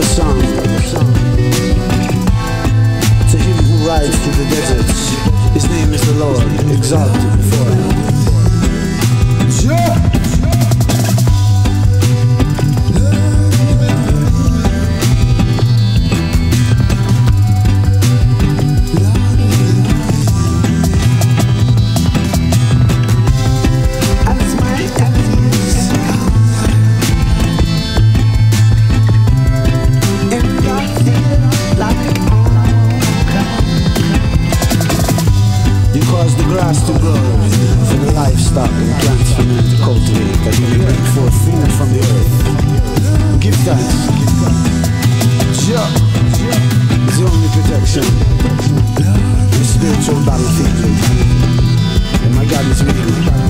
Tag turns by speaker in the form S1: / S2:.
S1: the sun. To him who rides through the deserts, his name is the Lord, exalted before him. Has to grow, for the livestock and plants for men to cultivate, that we bring forth food from the earth. Give thanks. Jah is the only protection. The spiritual battlefield. And my God is with me.